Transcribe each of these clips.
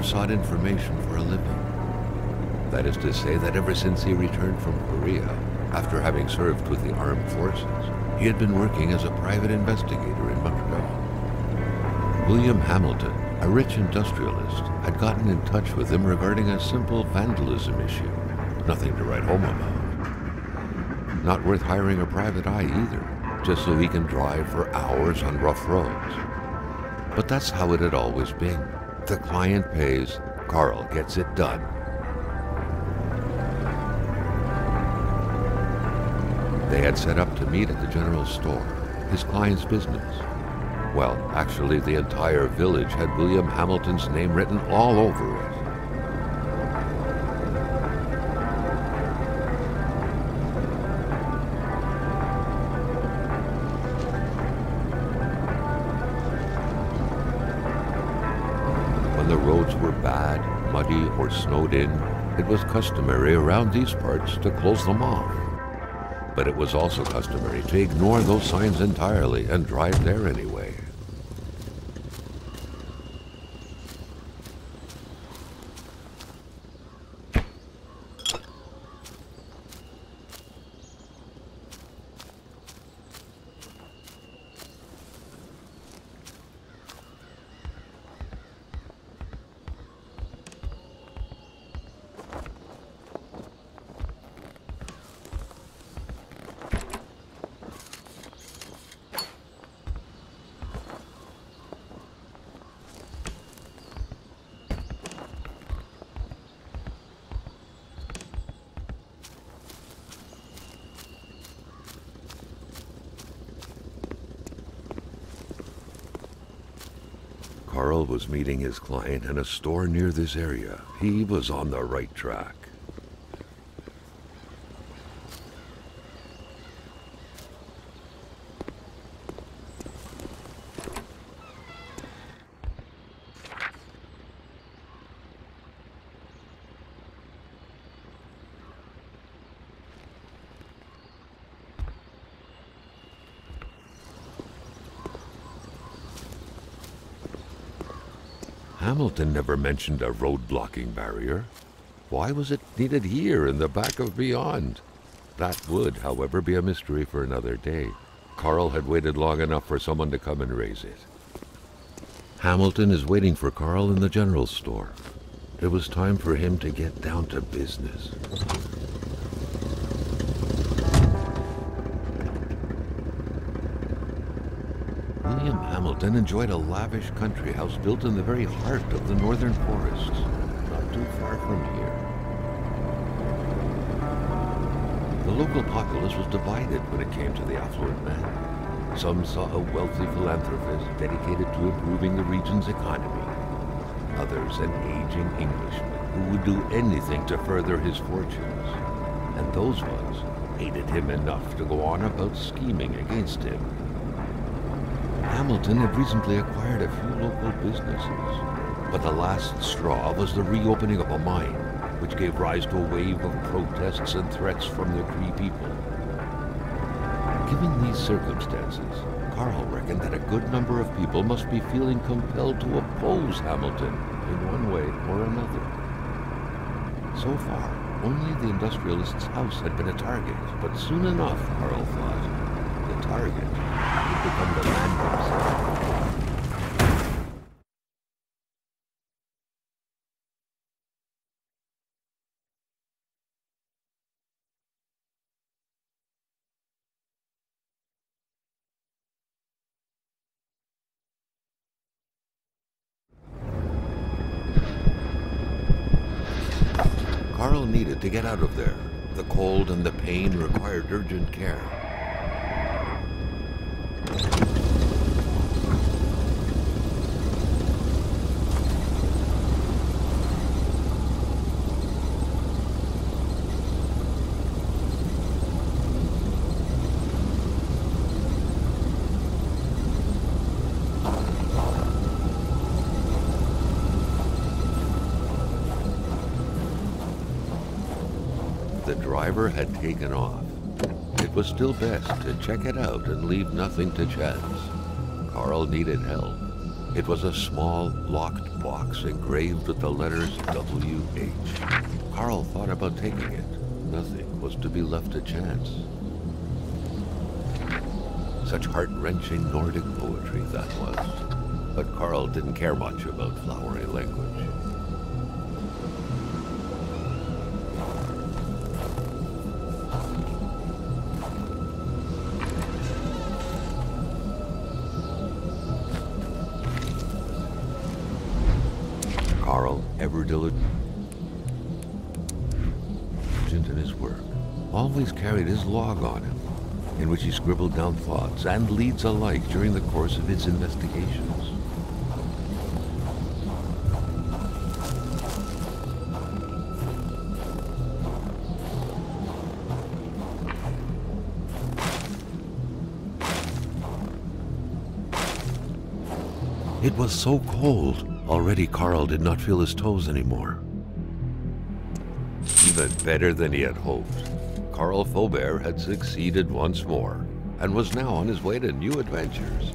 Sought information for a living. That is to say that ever since he returned from Korea, after having served with the armed forces, he had been working as a private investigator in Montreal. William Hamilton, a rich industrialist, had gotten in touch with him regarding a simple vandalism issue. Nothing to write home about. Not worth hiring a private eye either, just so he can drive for hours on rough roads. But that's how it had always been. The client pays, Carl gets it done. They had set up to meet at the general store, his client's business. Well, actually, the entire village had William Hamilton's name written all over it. Snowed in, it was customary around these parts to close them off. But it was also customary to ignore those signs entirely and drive there anyway. Carl was meeting his client in a store near this area. He was on the right track. Hamilton never mentioned a road blocking barrier. Why was it needed here in the back of Beyond? That would, however, be a mystery for another day. Carl had waited long enough for someone to come and raise it. Hamilton is waiting for Carl in the general store. It was time for him to get down to business. William Hamilton enjoyed a lavish country house built in the very heart of the northern forests, not too far from here. The local populace was divided when it came to the affluent man. Some saw a wealthy philanthropist dedicated to improving the region's economy. Others an aging Englishman who would do anything to further his fortunes. And those ones hated him enough to go on about scheming against him. Hamilton had recently acquired a few local businesses, but the last straw was the reopening of a mine, which gave rise to a wave of protests and threats from the Cree people. Given these circumstances, Carl reckoned that a good number of people must be feeling compelled to oppose Hamilton in one way or another. So far, only the industrialist's house had been a target, but soon enough, Carl thought, the target would become the man to get out of there. The cold and the pain required urgent care. Driver had taken off. It was still best to check it out and leave nothing to chance. Carl needed help. It was a small, locked box engraved with the letters W.H. Carl thought about taking it. Nothing was to be left to chance. Such heart-wrenching Nordic poetry that was. But Carl didn't care much about flowery language. In his work, always carried his log on him, in which he scribbled down thoughts and leads alike during the course of his investigations. It was so cold. Already Carl did not feel his toes anymore. Better than he had hoped. Carl Faubert had succeeded once more and was now on his way to new adventures.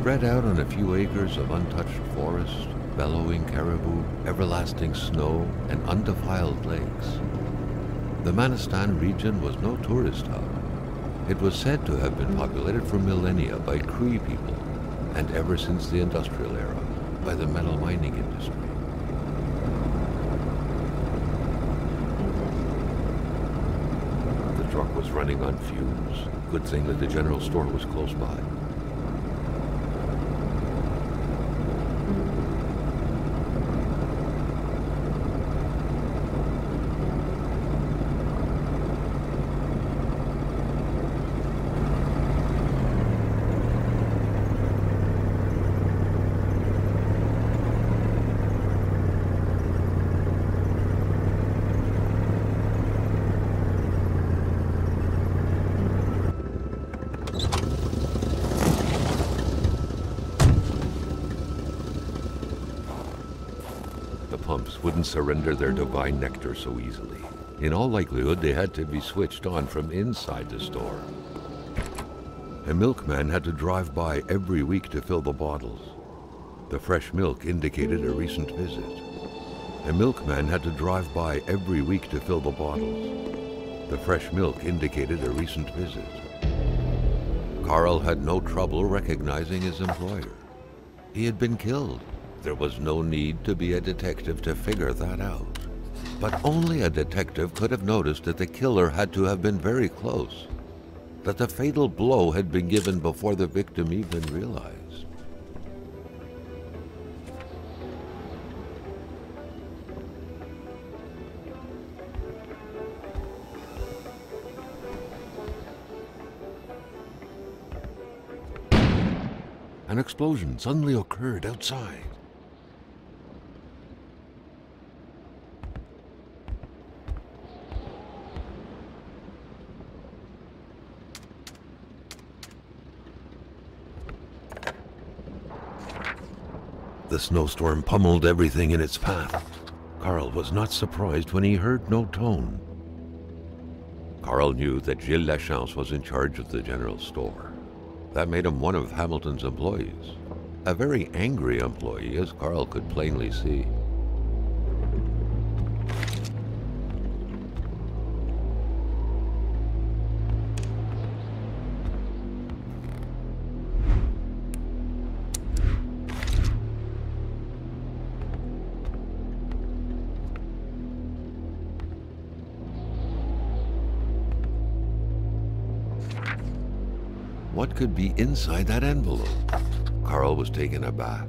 Spread out on a few acres of untouched forest, bellowing caribou, everlasting snow, and undefiled lakes. The Manistan region was no tourist hub. It was said to have been populated for millennia by Cree people, and ever since the industrial era, by the metal mining industry. The truck was running on fumes. Good thing that the general store was close by. Wouldn't surrender their divine nectar so easily. In all likelihood, they had to be switched on from inside the store. A milkman had to drive by every week to fill the bottles. The fresh milk indicated a recent visit. A milkman had to drive by every week to fill the bottles. The fresh milk indicated a recent visit. Carl had no trouble recognizing his employer. He had been killed. There was no need to be a detective to figure that out. But only a detective could have noticed that the killer had to have been very close, that the fatal blow had been given before the victim even realized. An explosion suddenly occurred outside. Snowstorm pummeled everything in its path. Carl was not surprised when he heard no tone. Carl knew that Gilles Lachance was in charge of the general store. That made him one of Hamilton's employees. A very angry employee, as Carl could plainly see. Could be inside that envelope? Carl was taken aback.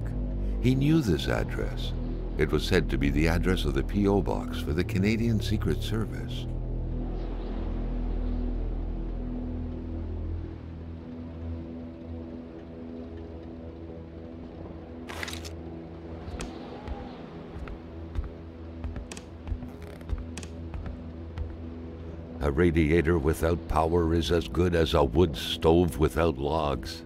He knew this address. It was said to be the address of the P.O. box for the Canadian Secret Service. A radiator without power is as good as a wood stove without logs.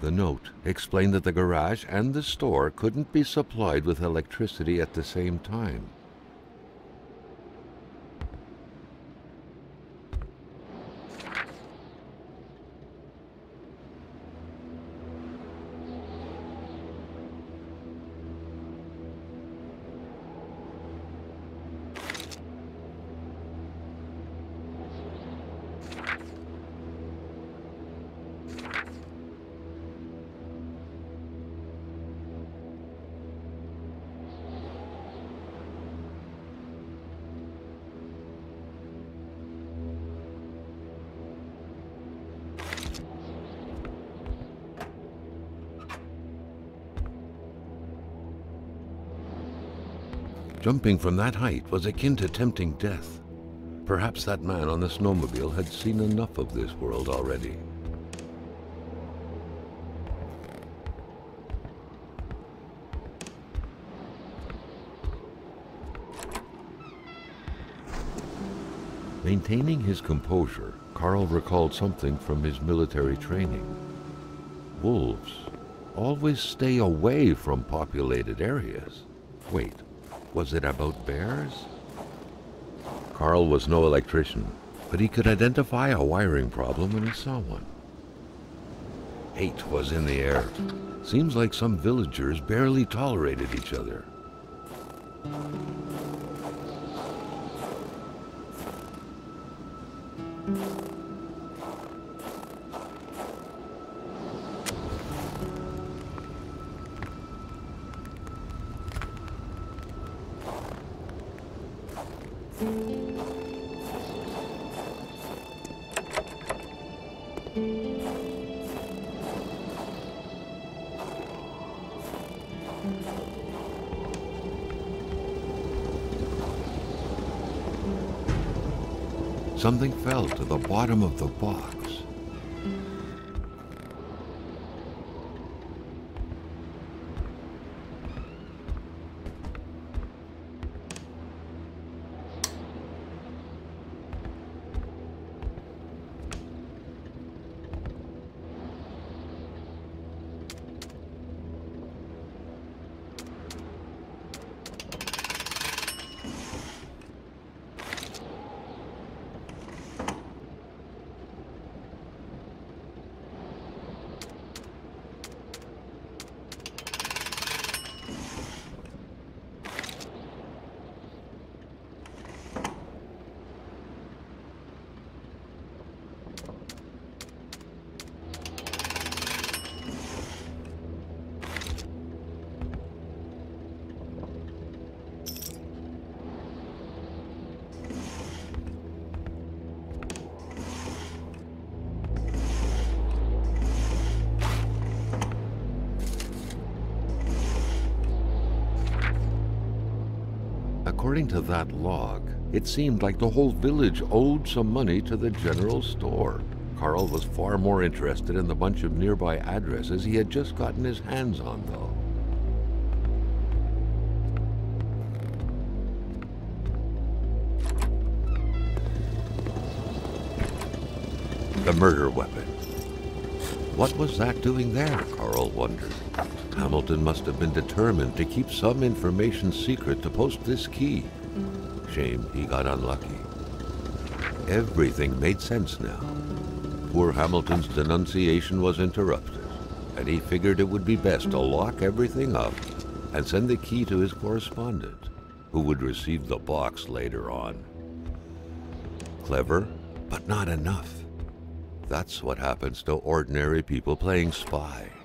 The note explained that the garage and the store couldn't be supplied with electricity at the same time. Jumping from that height was akin to tempting death. Perhaps that man on the snowmobile had seen enough of this world already. Maintaining his composure, Carl recalled something from his military training. Wolves always stay away from populated areas. Wait, was it about bears? Carl was no electrician, but he could identify a wiring problem when he saw one. Hate was in the air. Seems like some villagers barely tolerated each other. Something fell to the bottom of the box. According to that log, It seemed like the whole village owed some money to the general store. Carl was far more interested in the bunch of nearby addresses he had just gotten his hands on, though. The murder weapon. What was that doing there, Carl wondered. Hamilton must have been determined to keep some information secret to post this key. Shame he got unlucky. Everything made sense now. Poor Hamilton's denunciation was interrupted, and he figured it would be best to lock everything up and send the key to his correspondent, who would receive the box later on. Clever, but not enough. That's what happens to ordinary people playing spy.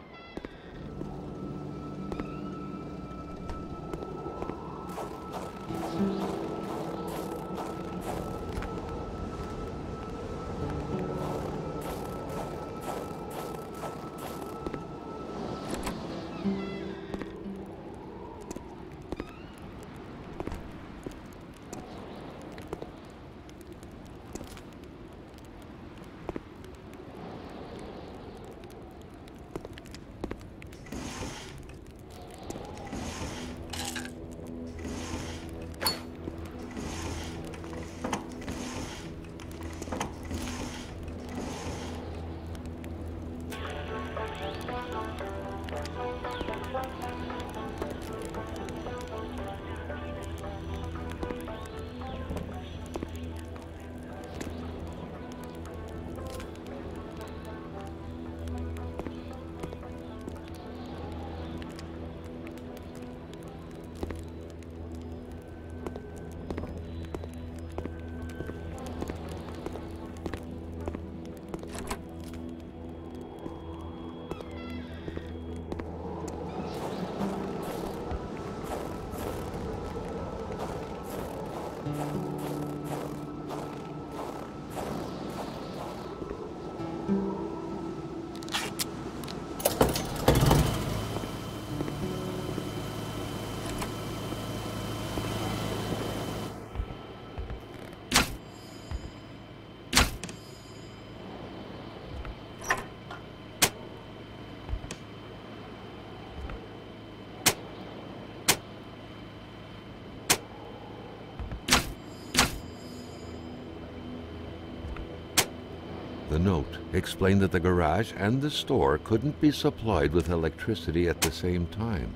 The note explained that the garage and the store couldn't be supplied with electricity at the same time.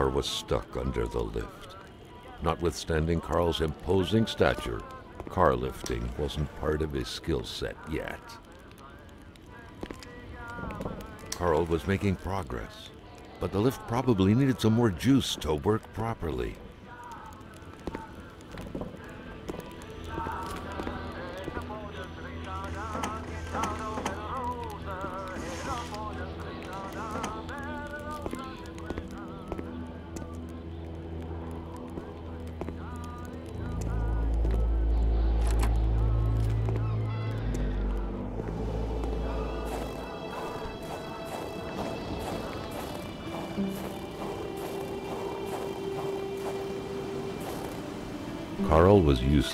The was stuck under the lift. Notwithstanding Carl's imposing stature, car lifting wasn't part of his skill set yet. Carl was making progress, but the lift probably needed some more juice to work properly.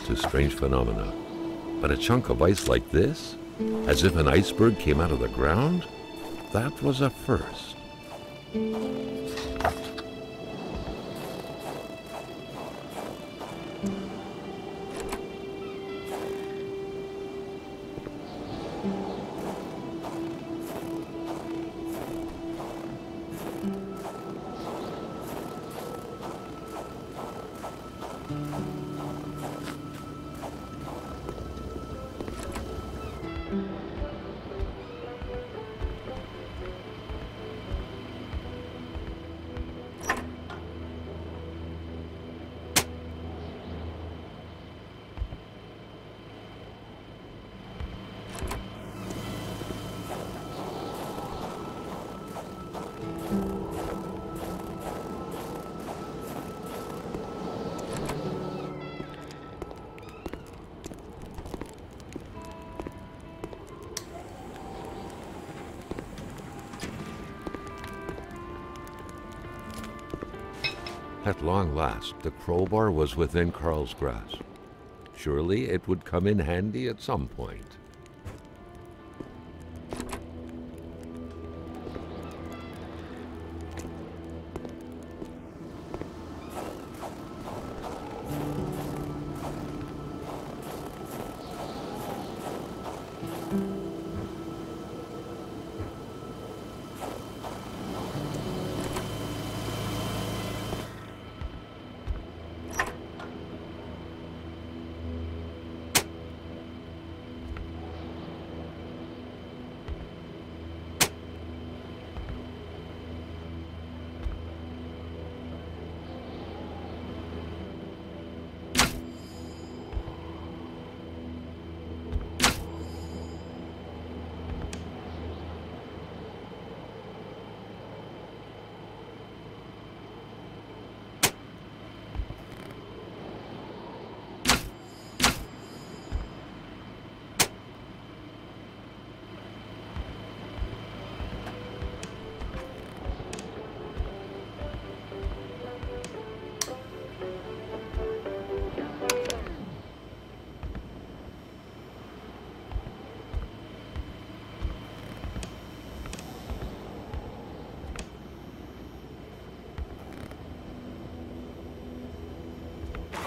To strange phenomena, but a chunk of ice like this, as if an iceberg came out of the ground, that was a first. At long last, the crowbar was within Carl's grasp. Surely it would come in handy at some point.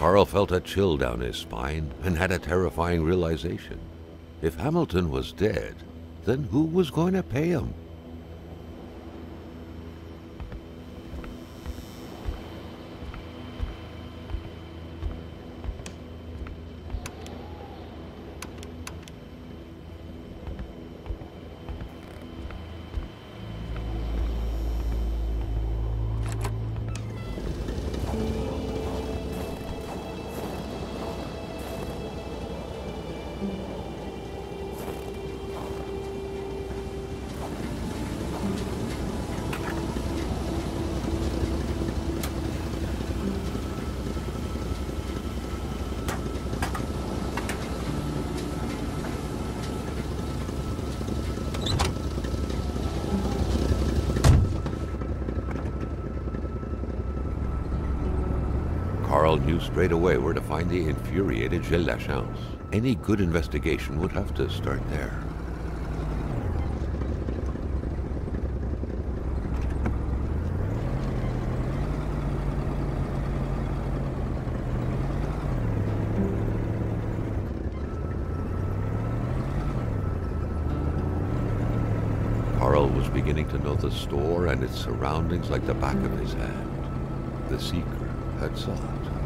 Carl felt a chill down his spine and had a terrifying realization. If Hamilton was dead, then who was going to pay him? Knew straight away where to find the infuriated Gilles Lachance. Any good investigation would have to start there. Beginning to know the store and its surroundings like the back of his hand. The seeker had sought.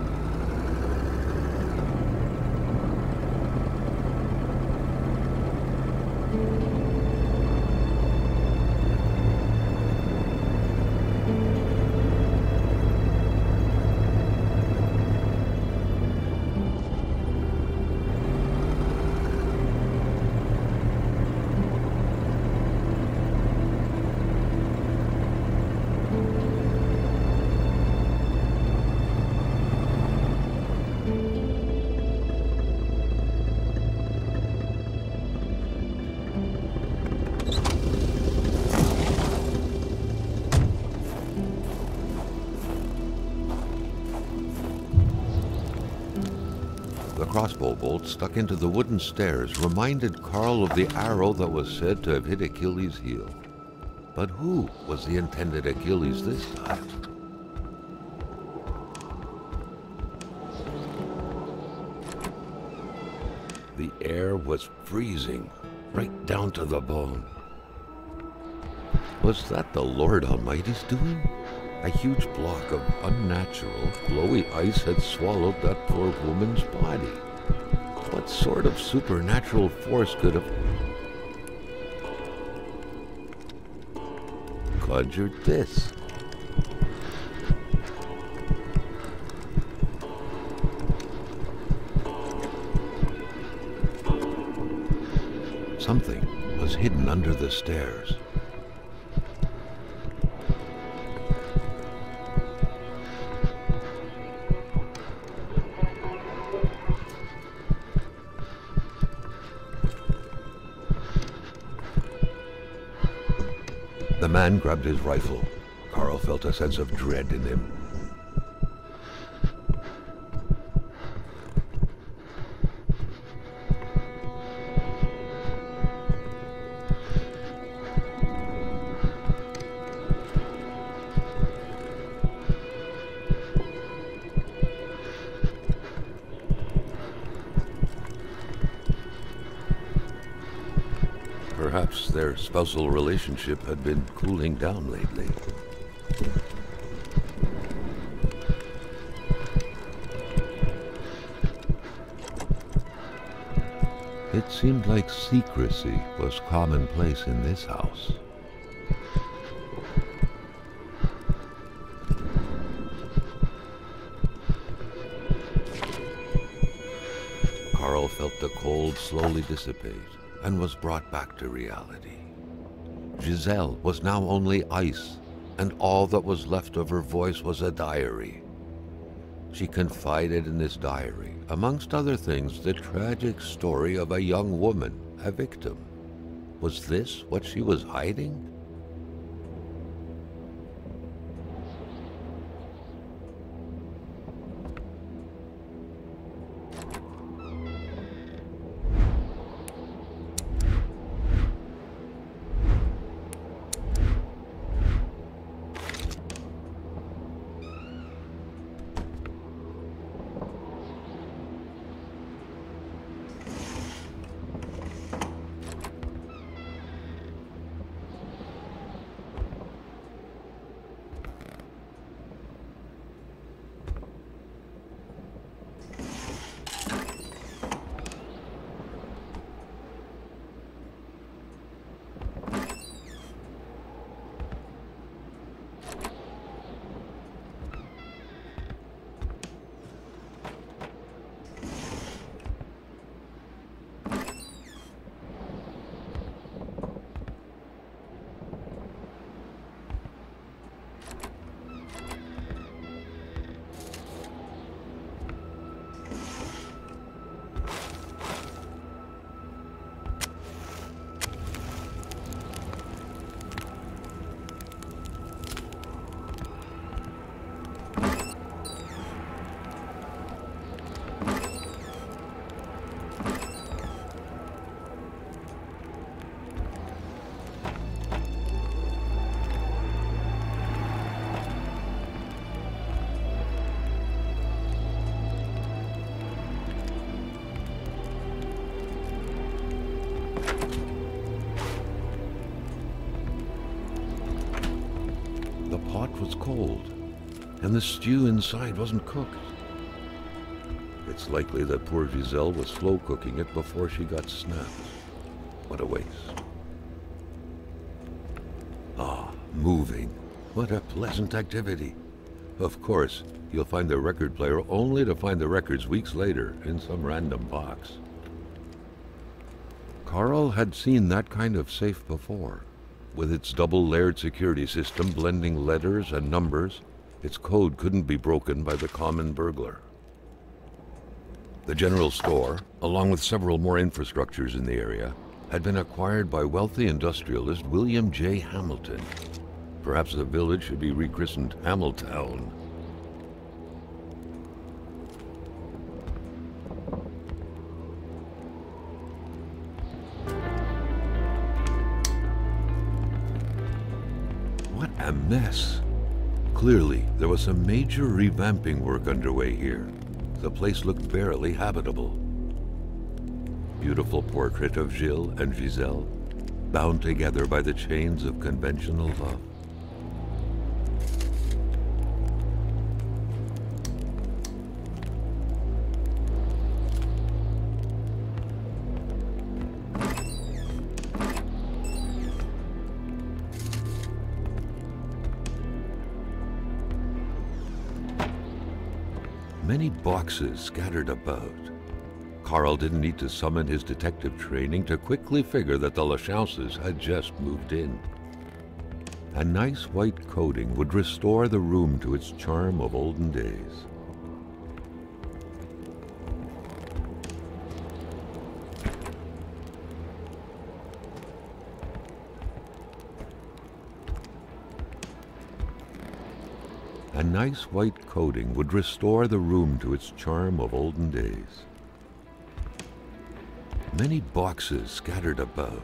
Crossbow bolt stuck into the wooden stairs reminded Carl of the arrow that was said to have hit Achilles' heel. But who was the intended Achilles this time? The air was freezing, right down to the bone. Was that the Lord Almighty's doing? A huge block of unnatural, glowy ice had swallowed that poor woman's body. What sort of supernatural force could have conjured this? Something was hidden under the stairs. Man grabbed his rifle. Carl felt a sense of dread in him. Their spousal relationship had been cooling down lately. It seemed like secrecy was commonplace in this house. Carl felt the cold slowly dissipate and was brought back to reality. Giselle was now only ice, and all that was left of her voice was a diary. She confided in this diary, amongst other things, the tragic story of a young woman, a victim. Was this what she was hiding? Was cold, and the stew inside wasn't cooked. It's likely that poor Giselle was slow cooking it before she got snapped. What a waste. Ah, moving. What a pleasant activity. Of course, you'll find the record player only to find the records weeks later in some random box. Carl had seen that kind of safe before. With its double-layered security system blending letters and numbers, its code couldn't be broken by the common burglar. The general store, along with several more infrastructures in the area, had been acquired by wealthy industrialist William J. Hamilton. Perhaps the village should be rechristened Hamiltown. What a mess. Clearly, there was some major revamping work underway here. The place looked barely habitable. Beautiful portrait of Gilles and Giselle, bound together by the chains of conventional love. Many boxes scattered about. Carl didn't need to summon his detective training to quickly figure that the Lachausses had just moved in. A nice white coating would restore the room to its charm of olden days. Nice white coating would restore the room to its charm of olden days. Many boxes scattered about.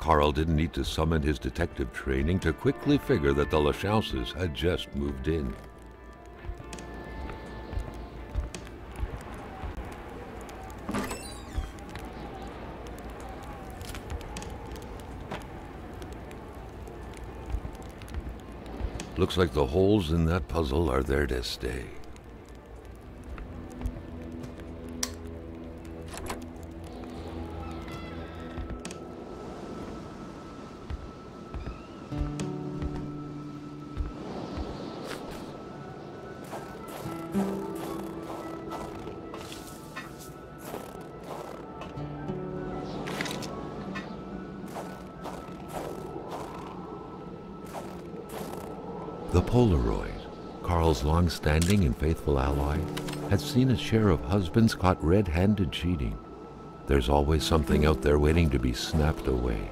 Carl didn't need to summon his detective training to quickly figure that the Lachausses had just moved in. Looks like the holes in that puzzle are there to stay. Carl's long-standing and faithful ally, had seen its share of husbands caught red-handed cheating. There's always something out there waiting to be snapped away.